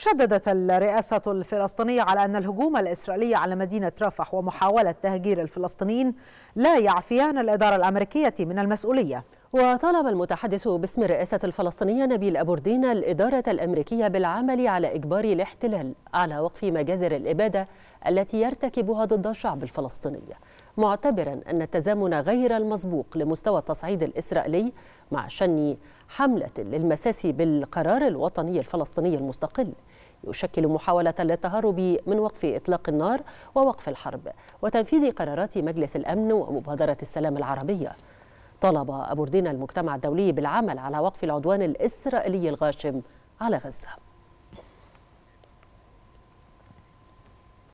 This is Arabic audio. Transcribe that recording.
شددت الرئاسة الفلسطينية على أن الهجوم الإسرائيلي على مدينة رفح ومحاولة تهجير الفلسطينيين لا يعفيان الإدارة الأمريكية من المسؤولية. وطلب المتحدث باسم الرئاسة الفلسطينية نبيل أبوردين الإدارة الأمريكية بالعمل على إجبار الاحتلال على وقف مجازر الإبادة التي يرتكبها ضد الشعب الفلسطيني. معتبرا أن التزامن غير المسبوق لمستوى التصعيد الإسرائيلي مع شن حملة للمساس بالقرار الوطني الفلسطيني المستقل. يشكل محاولة للتهرب من وقف إطلاق النار ووقف الحرب وتنفيذ قرارات مجلس الأمن ومبادرة السلام العربية. طلب أبوردين المجتمع الدولي بالعمل على وقف العدوان الإسرائيلي الغاشم على غزة.